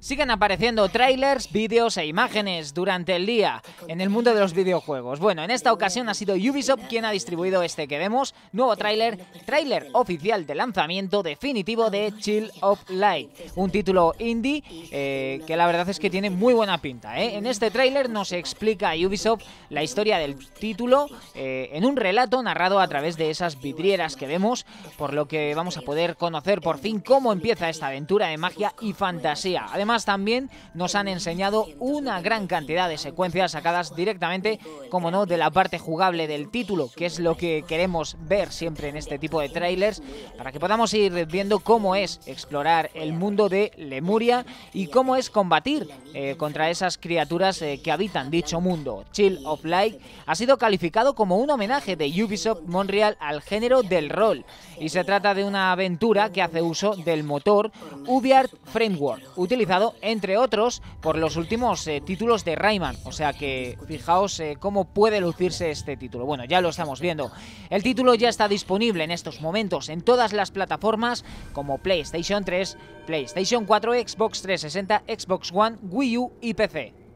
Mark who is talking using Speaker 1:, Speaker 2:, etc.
Speaker 1: Siguen apareciendo trailers, vídeos e imágenes durante el día en el mundo de los videojuegos. Bueno, en esta ocasión ha sido Ubisoft quien ha distribuido este que vemos, nuevo tráiler, tráiler oficial de lanzamiento definitivo de Chill of Light, un título indie eh, que la verdad es que tiene muy buena pinta. ¿eh? En este tráiler nos explica Ubisoft la historia del título eh, en un relato narrado a través de esas vidrieras que vemos, por lo que vamos a poder conocer por fin cómo empieza esta aventura de magia y fantasía. También nos han enseñado una gran cantidad de secuencias sacadas directamente, como no, de la parte jugable del título, que es lo que queremos ver siempre en este tipo de trailers, para que podamos ir viendo cómo es explorar el mundo de Lemuria y cómo es combatir eh, contra esas criaturas eh, que habitan dicho mundo. Chill of Light ha sido calificado como un homenaje de Ubisoft Montreal al género del rol y se trata de una aventura que hace uso del motor UbiArt Framework, utilizado entre otros, por los últimos eh, títulos de Rayman. O sea que fijaos eh, cómo puede lucirse este título. Bueno, ya lo estamos viendo. El título ya está disponible en estos momentos en todas las plataformas como PlayStation 3, PlayStation 4, Xbox 360, Xbox One, Wii U y PC.